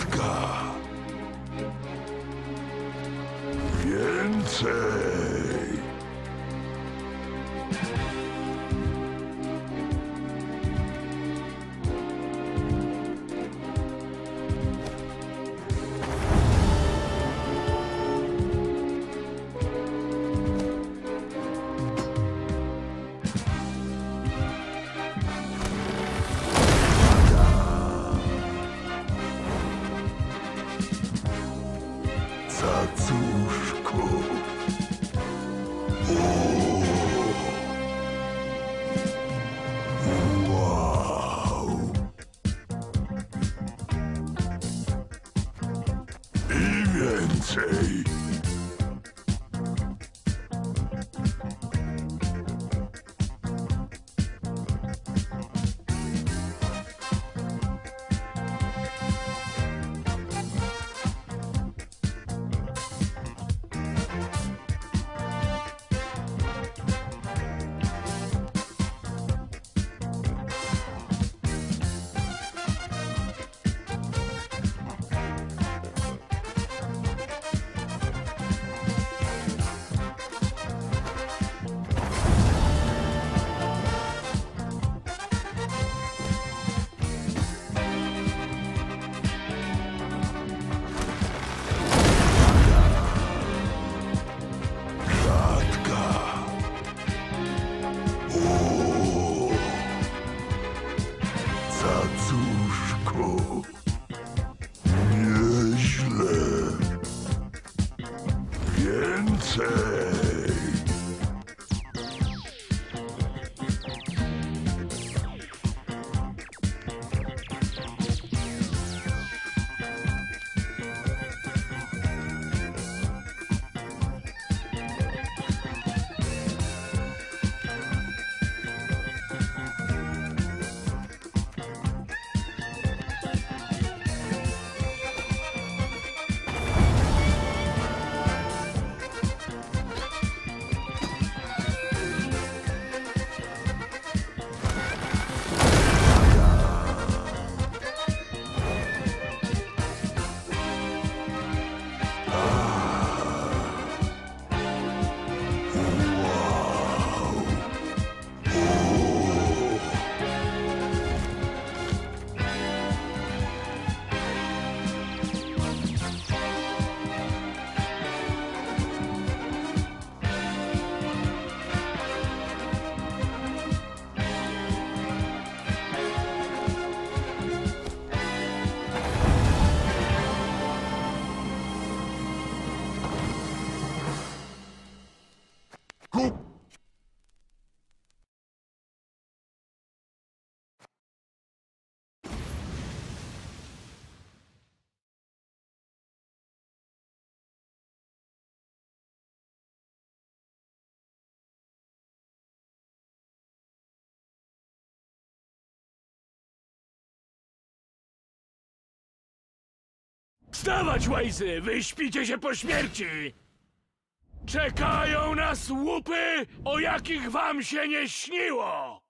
Kratka. Więcej. dazu. Wstawać, łajzy! Wyśpicie się po śmierci! Czekają nas łupy, o jakich wam się nie śniło!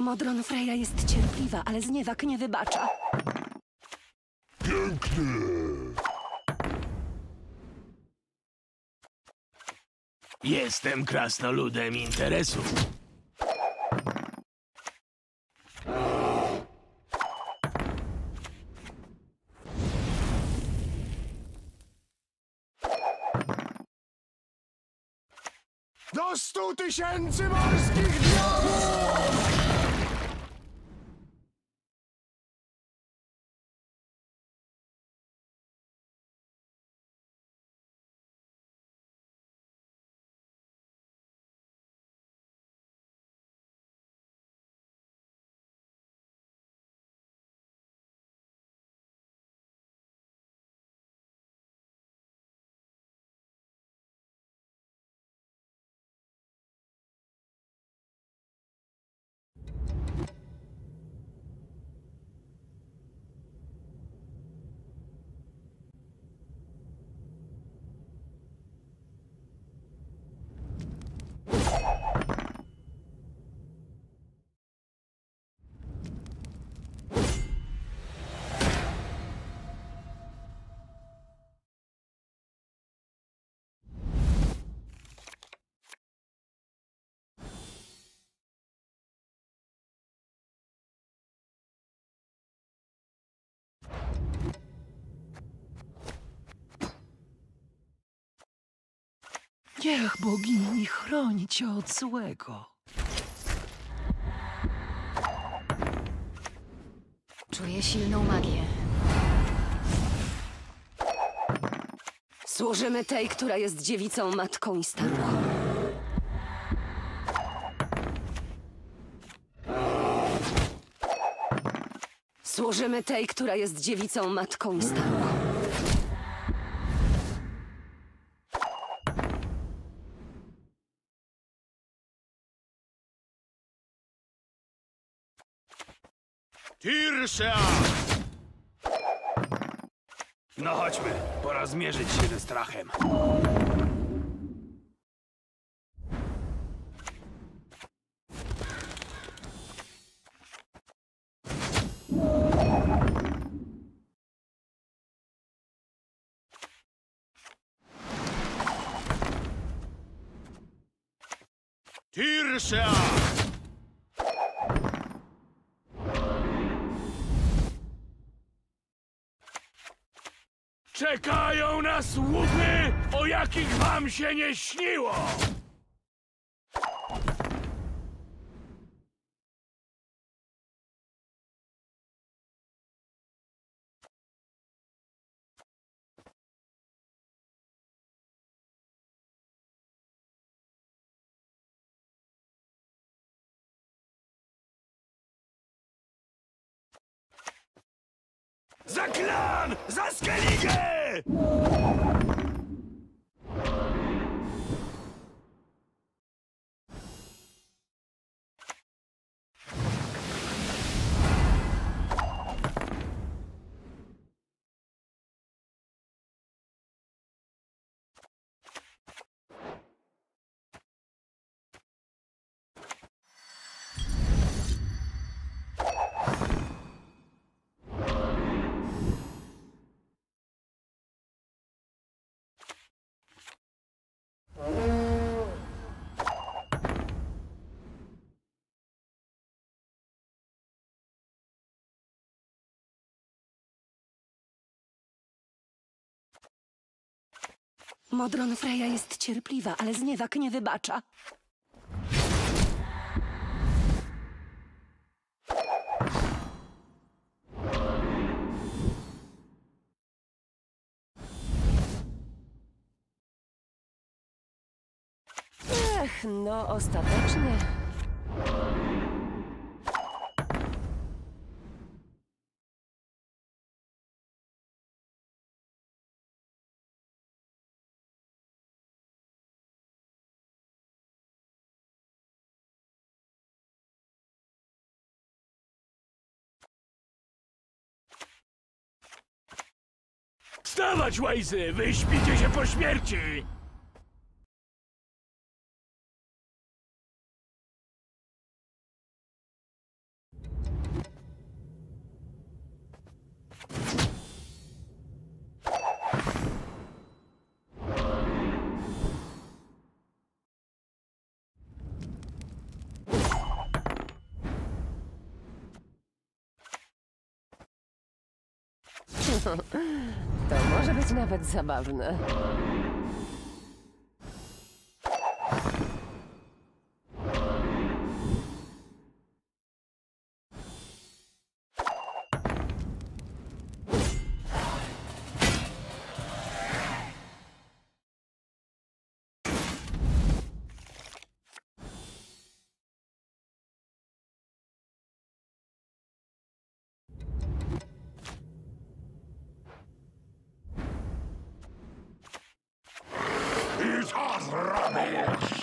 Modron Freya jest cierpliwa, ale zniewak nie wybacza. Pięknie. Jestem krasnoludem interesu. Do stu tysięcy morskich diabłów! Niech bogini chroni cię od złego. Czuję silną magię. Służymy tej, która jest dziewicą, matką i staruchą. Służymy tej, która jest dziewicą, matką i staruchą. Tirsia! No chodźmy, pora zmierzyć się ze strachem. Tirsia! Łupy, o jakich wam się nie śniło! Za klan! Za Skellige! você! Modron Freja jest cierpliwa, ale zniewak nie wybacza. Ech, no ostatecznie. Wstawać, łajzy! Wyśpicie się po śmierci! To może być nawet zabawne. що зробиш?